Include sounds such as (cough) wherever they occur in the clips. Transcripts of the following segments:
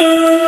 se (laughs)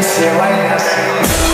baila así.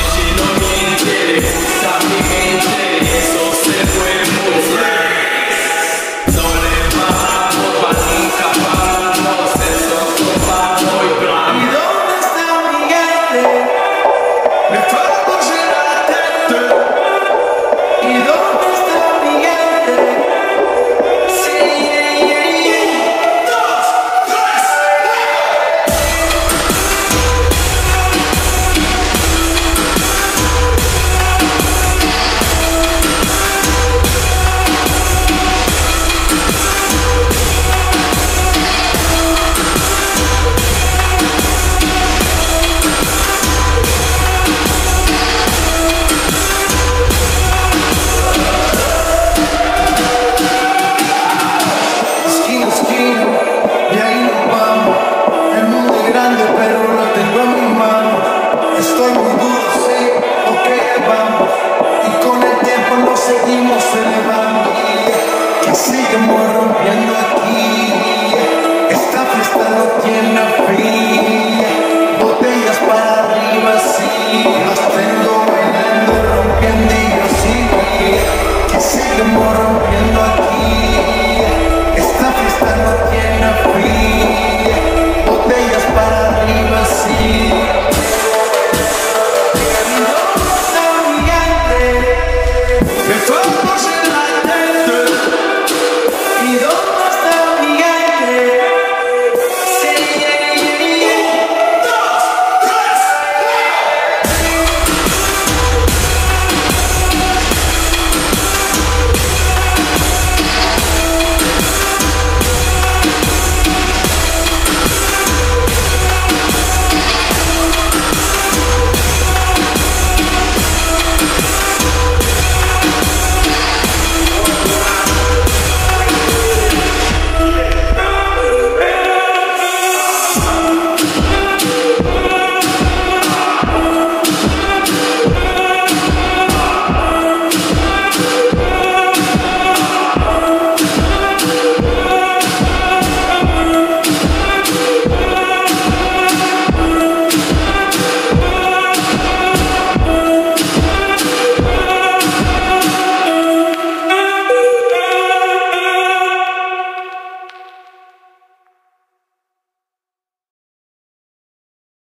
you.